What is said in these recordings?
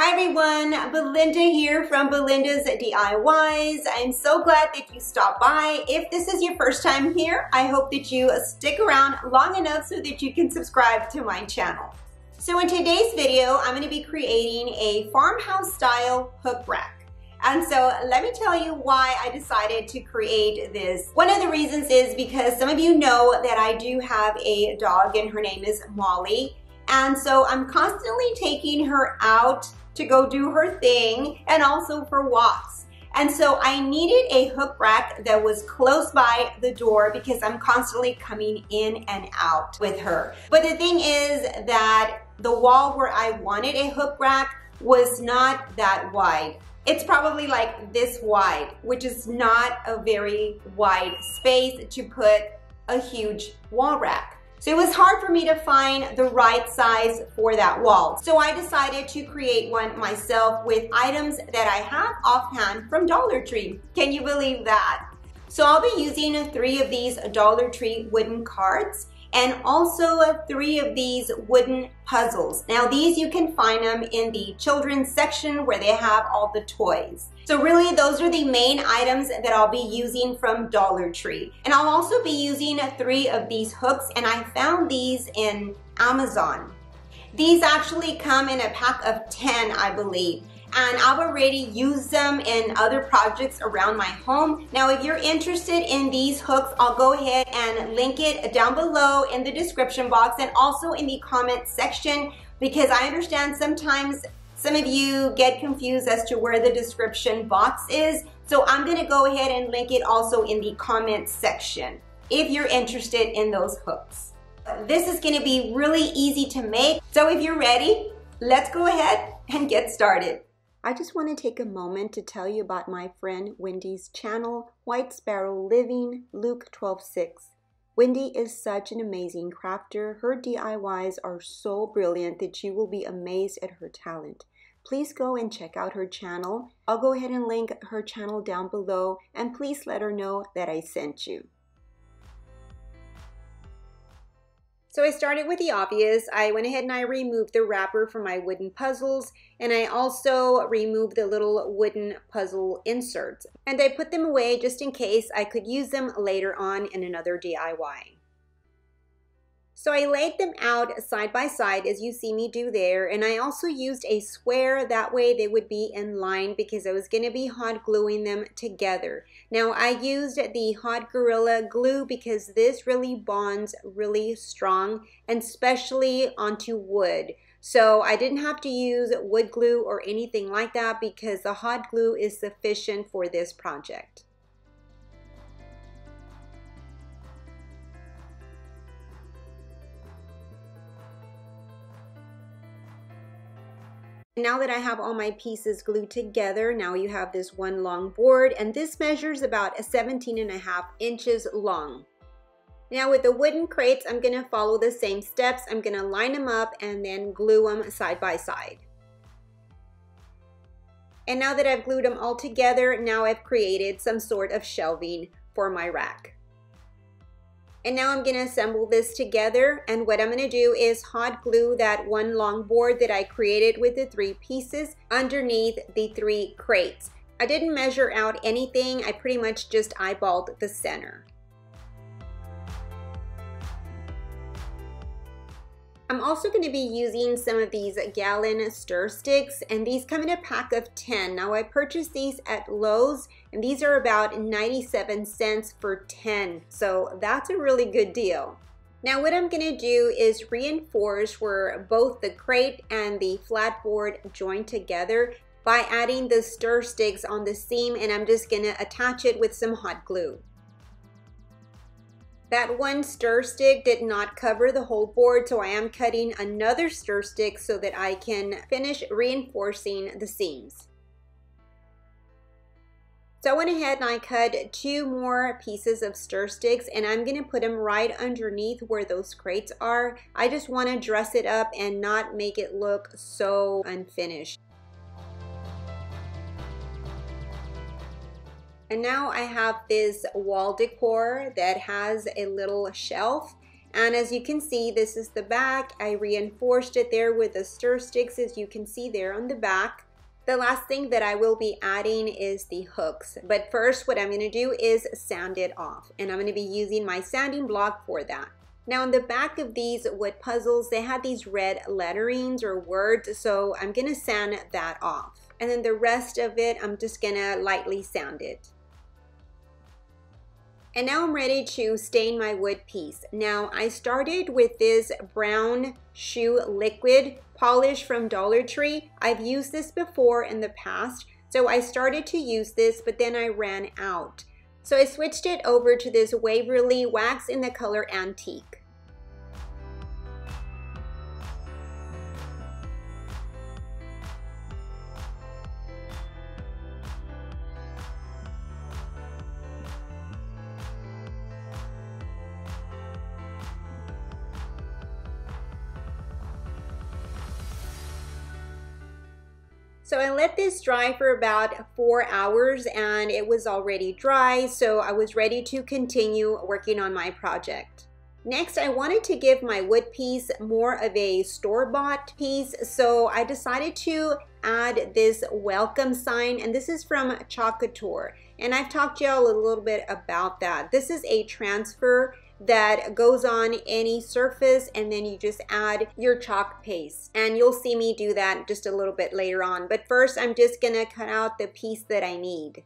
Hi everyone, Belinda here from Belinda's DIYs. I'm so glad that you stopped by. If this is your first time here, I hope that you stick around long enough so that you can subscribe to my channel. So in today's video, I'm gonna be creating a farmhouse style hook rack. And so let me tell you why I decided to create this. One of the reasons is because some of you know that I do have a dog and her name is Molly. And so I'm constantly taking her out to go do her thing and also for walks. And so I needed a hook rack that was close by the door because I'm constantly coming in and out with her. But the thing is that the wall where I wanted a hook rack was not that wide. It's probably like this wide, which is not a very wide space to put a huge wall rack. So it was hard for me to find the right size for that wall. So I decided to create one myself with items that I have offhand from Dollar Tree. Can you believe that? So I'll be using three of these Dollar Tree wooden cards and also three of these wooden puzzles. Now these you can find them in the children's section where they have all the toys. So really those are the main items that I'll be using from Dollar Tree. And I'll also be using three of these hooks and I found these in Amazon. These actually come in a pack of 10, I believe and I've already used them in other projects around my home. Now, if you're interested in these hooks, I'll go ahead and link it down below in the description box and also in the comment section because I understand sometimes some of you get confused as to where the description box is. So I'm gonna go ahead and link it also in the comment section if you're interested in those hooks. This is gonna be really easy to make. So if you're ready, let's go ahead and get started. I just want to take a moment to tell you about my friend Wendy's channel, White Sparrow Living, Luke 12:6. Wendy is such an amazing crafter. Her DIYs are so brilliant that you will be amazed at her talent. Please go and check out her channel. I'll go ahead and link her channel down below and please let her know that I sent you. So I started with the obvious. I went ahead and I removed the wrapper from my wooden puzzles and I also removed the little wooden puzzle inserts. And I put them away just in case I could use them later on in another DIY. So I laid them out side by side as you see me do there and I also used a square that way they would be in line because I was going to be hot gluing them together. Now I used the hot gorilla glue because this really bonds really strong and especially onto wood. So I didn't have to use wood glue or anything like that because the hot glue is sufficient for this project. Now that I have all my pieces glued together, now you have this one long board and this measures about 17 and a half inches long. Now with the wooden crates, I'm gonna follow the same steps. I'm gonna line them up and then glue them side by side. And now that I've glued them all together, now I've created some sort of shelving for my rack. And now I'm gonna assemble this together and what I'm gonna do is hot glue that one long board that I created with the three pieces underneath the three crates. I didn't measure out anything, I pretty much just eyeballed the center. I'm also going to be using some of these gallon stir sticks and these come in a pack of 10. Now I purchased these at Lowe's and these are about 97 cents for 10. So that's a really good deal. Now what I'm going to do is reinforce where both the crate and the flat board join together by adding the stir sticks on the seam and I'm just going to attach it with some hot glue. That one stir stick did not cover the whole board, so I am cutting another stir stick so that I can finish reinforcing the seams. So I went ahead and I cut two more pieces of stir sticks and I'm going to put them right underneath where those crates are. I just want to dress it up and not make it look so unfinished. And now I have this wall decor that has a little shelf And as you can see, this is the back. I reinforced it there with the stir sticks as you can see there on the back. The last thing that I will be adding is the hooks. But first, what I'm gonna do is sand it off. And I'm gonna be using my sanding block for that. Now on the back of these wood puzzles, they had these red letterings or words, so I'm gonna sand that off. And then the rest of it, I'm just gonna lightly sand it. And now I'm ready to stain my wood piece. Now I started with this brown shoe liquid polish from Dollar Tree. I've used this before in the past, so I started to use this, but then I ran out. So I switched it over to this Waverly wax in the color Antique. So I let this dry for about four hours and it was already dry, so I was ready to continue working on my project. Next, I wanted to give my wood piece more of a store-bought piece, so I decided to add this welcome sign, and this is from Chalk Couture. And I've talked to y'all a little bit about that. This is a transfer that goes on any surface and then you just add your chalk paste. And you'll see me do that just a little bit later on. But first I'm just gonna cut out the piece that I need.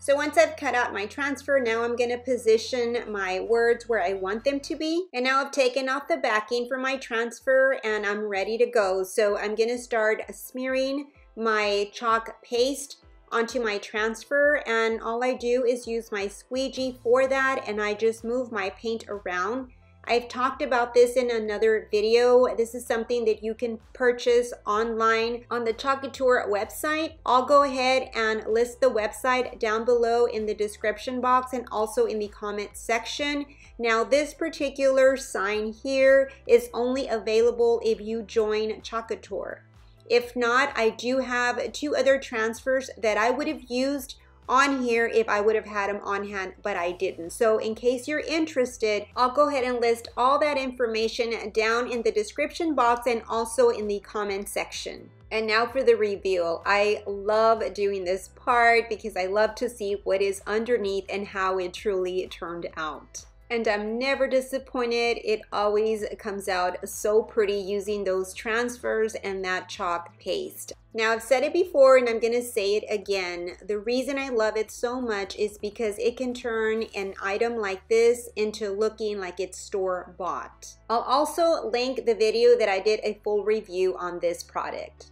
So once I've cut out my transfer, now I'm gonna position my words where I want them to be. And now I've taken off the backing for my transfer and I'm ready to go. So I'm gonna start smearing my chalk paste onto my transfer and all I do is use my squeegee for that and I just move my paint around. I've talked about this in another video. This is something that you can purchase online on the Chalk Couture website. I'll go ahead and list the website down below in the description box and also in the comment section. Now this particular sign here is only available if you join Chalk Couture. If not, I do have two other transfers that I would have used on here if I would have had them on hand, but I didn't. So in case you're interested, I'll go ahead and list all that information down in the description box and also in the comment section. And now for the reveal. I love doing this part because I love to see what is underneath and how it truly turned out and I'm never disappointed. It always comes out so pretty using those transfers and that chalk paste. Now I've said it before and I'm gonna say it again. The reason I love it so much is because it can turn an item like this into looking like it's store bought. I'll also link the video that I did a full review on this product.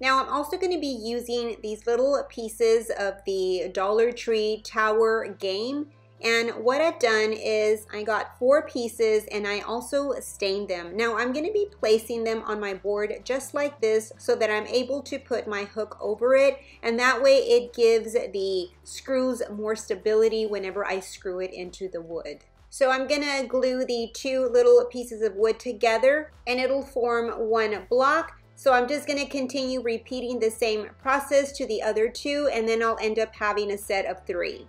Now I'm also going to be using these little pieces of the Dollar Tree Tower game and what I've done is I got four pieces and I also stained them. Now I'm gonna be placing them on my board just like this so that I'm able to put my hook over it. And that way it gives the screws more stability whenever I screw it into the wood. So I'm gonna glue the two little pieces of wood together and it'll form one block. So I'm just gonna continue repeating the same process to the other two and then I'll end up having a set of three.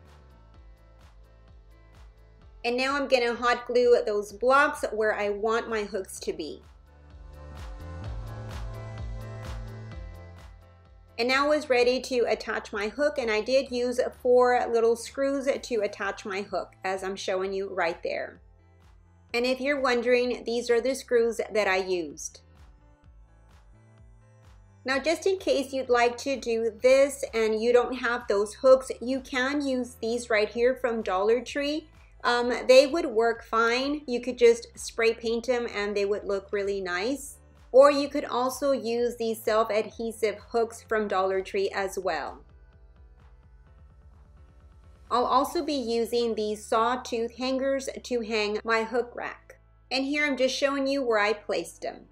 And now I'm gonna hot glue those blocks where I want my hooks to be. And now I was ready to attach my hook and I did use four little screws to attach my hook as I'm showing you right there. And if you're wondering, these are the screws that I used. Now just in case you'd like to do this and you don't have those hooks, you can use these right here from Dollar Tree. Um, they would work fine. You could just spray paint them and they would look really nice. Or you could also use these self-adhesive hooks from Dollar Tree as well. I'll also be using these sawtooth hangers to hang my hook rack. And here I'm just showing you where I placed them.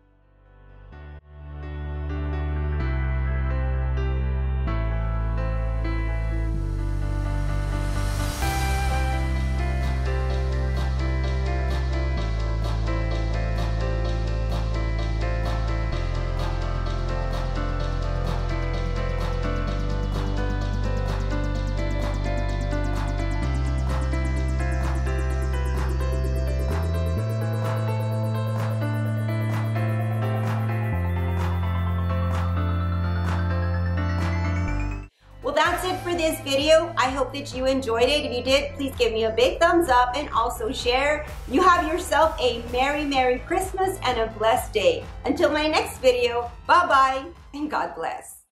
Well, that's it for this video. I hope that you enjoyed it. If you did, please give me a big thumbs up and also share. You have yourself a Merry, Merry Christmas and a blessed day. Until my next video, bye-bye and God bless.